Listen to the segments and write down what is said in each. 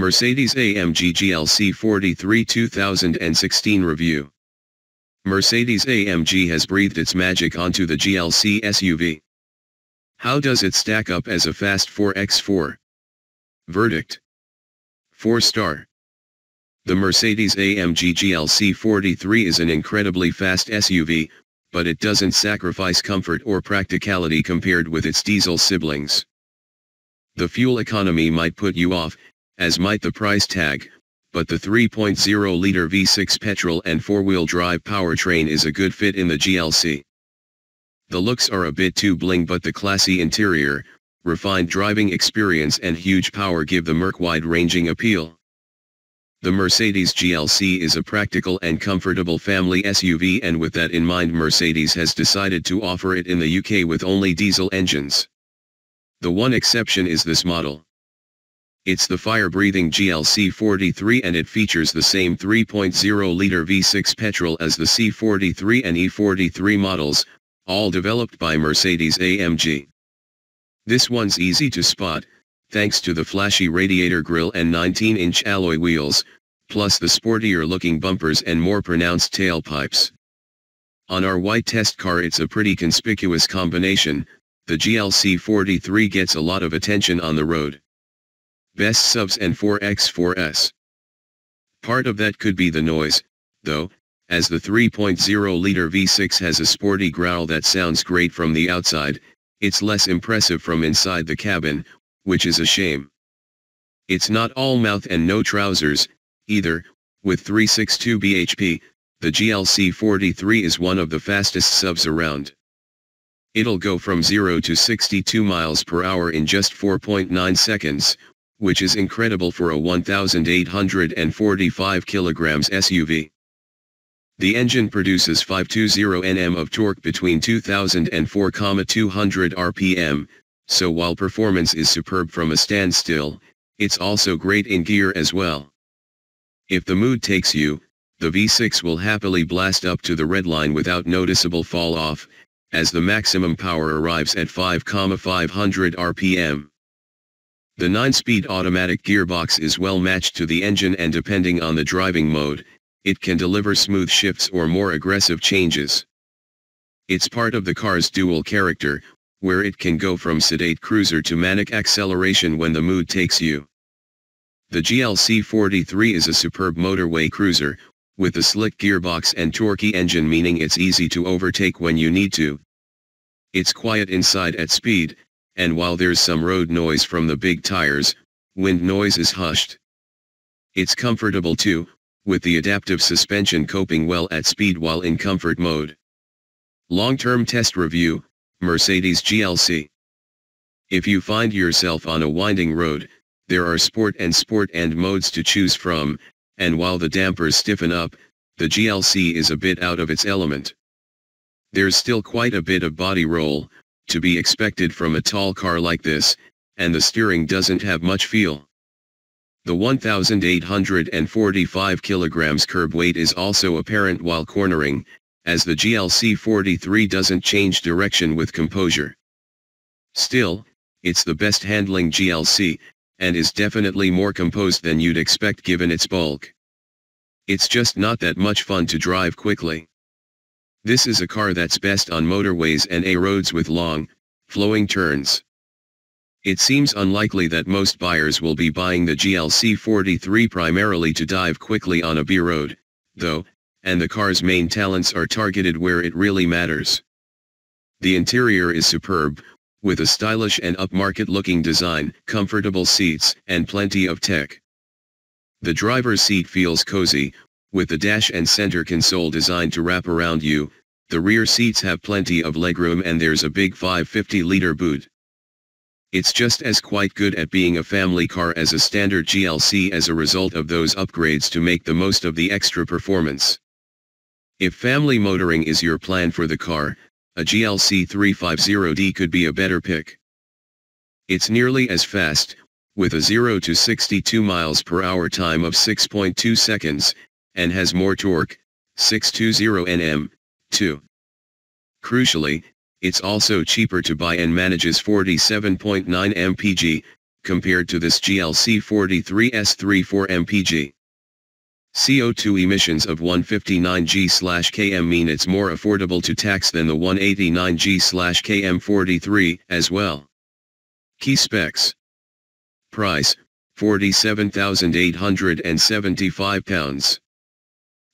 Mercedes-AMG GLC 43 2016 Review Mercedes-AMG has breathed its magic onto the GLC SUV. How does it stack up as a fast 4x4? Verdict 4 star The Mercedes-AMG GLC 43 is an incredibly fast SUV, but it doesn't sacrifice comfort or practicality compared with its diesel siblings. The fuel economy might put you off, as might the price tag, but the 3.0-liter V6 petrol and four-wheel drive powertrain is a good fit in the GLC. The looks are a bit too bling but the classy interior, refined driving experience and huge power give the Merc wide-ranging appeal. The Mercedes GLC is a practical and comfortable family SUV and with that in mind Mercedes has decided to offer it in the UK with only diesel engines. The one exception is this model. It's the fire-breathing GLC 43 and it features the same 3.0-liter V6 petrol as the C43 and E43 models, all developed by Mercedes-AMG. This one's easy to spot, thanks to the flashy radiator grille and 19-inch alloy wheels, plus the sportier-looking bumpers and more pronounced tailpipes. On our white test car it's a pretty conspicuous combination, the GLC 43 gets a lot of attention on the road. Best SUVs and 4X4S. Part of that could be the noise, though, as the 3.0-liter V6 has a sporty growl that sounds great from the outside, it's less impressive from inside the cabin, which is a shame. It's not all mouth and no trousers, either, with 362 bhp, the GLC 43 is one of the fastest SUVs around. It'll go from 0 to 62 miles per hour in just 4.9 seconds, which is incredible for a 1,845 kilograms SUV. The engine produces 520 Nm of torque between 2000 and 4,200 RPM, so while performance is superb from a standstill, it's also great in gear as well. If the mood takes you, the V6 will happily blast up to the red line without noticeable fall off, as the maximum power arrives at 5,500 RPM. The 9-speed automatic gearbox is well matched to the engine and depending on the driving mode, it can deliver smooth shifts or more aggressive changes. It's part of the car's dual character, where it can go from sedate cruiser to manic acceleration when the mood takes you. The GLC 43 is a superb motorway cruiser, with a slick gearbox and torquey engine meaning it's easy to overtake when you need to. It's quiet inside at speed, and while there's some road noise from the big tires, wind noise is hushed. It's comfortable too, with the adaptive suspension coping well at speed while in comfort mode. Long-term test review, Mercedes GLC. If you find yourself on a winding road, there are sport and sport and modes to choose from, and while the dampers stiffen up, the GLC is a bit out of its element. There's still quite a bit of body roll, to be expected from a tall car like this, and the steering doesn't have much feel. The 1,845 kilograms curb weight is also apparent while cornering, as the GLC 43 doesn't change direction with composure. Still, it's the best handling GLC, and is definitely more composed than you'd expect given its bulk. It's just not that much fun to drive quickly. This is a car that's best on motorways and A roads with long, flowing turns. It seems unlikely that most buyers will be buying the GLC 43 primarily to dive quickly on a B road, though, and the car's main talents are targeted where it really matters. The interior is superb, with a stylish and upmarket looking design, comfortable seats, and plenty of tech. The driver's seat feels cozy, with the dash and center console designed to wrap around you, the rear seats have plenty of legroom and there's a big 550-liter boot. It's just as quite good at being a family car as a standard GLC as a result of those upgrades to make the most of the extra performance. If family motoring is your plan for the car, a GLC 350D could be a better pick. It's nearly as fast, with a 0 to 62 miles per hour time of 6.2 seconds, and has more torque, 620 Nm, too. Crucially, it's also cheaper to buy and manages 47.9 mpg, compared to this GLC 43S34 MPG. CO2 emissions of 159G/km mean it's more affordable to tax than the 189G/km 43 as well. Key specs. Price, 47,875 pounds.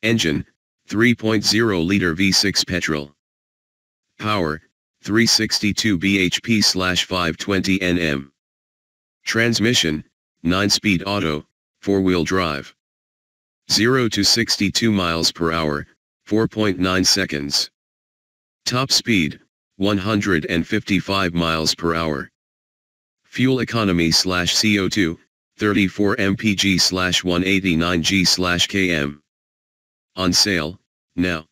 Engine, 3.0-liter V6 petrol. Power, 362 bhp/520 Nm. Transmission, 9-speed auto, 4-wheel drive. 0 to 62 miles per hour, 4.9 seconds. Top speed, 155 miles per hour. Fuel economy slash CO2, 34 mpg slash 189 g slash km. On sale, now.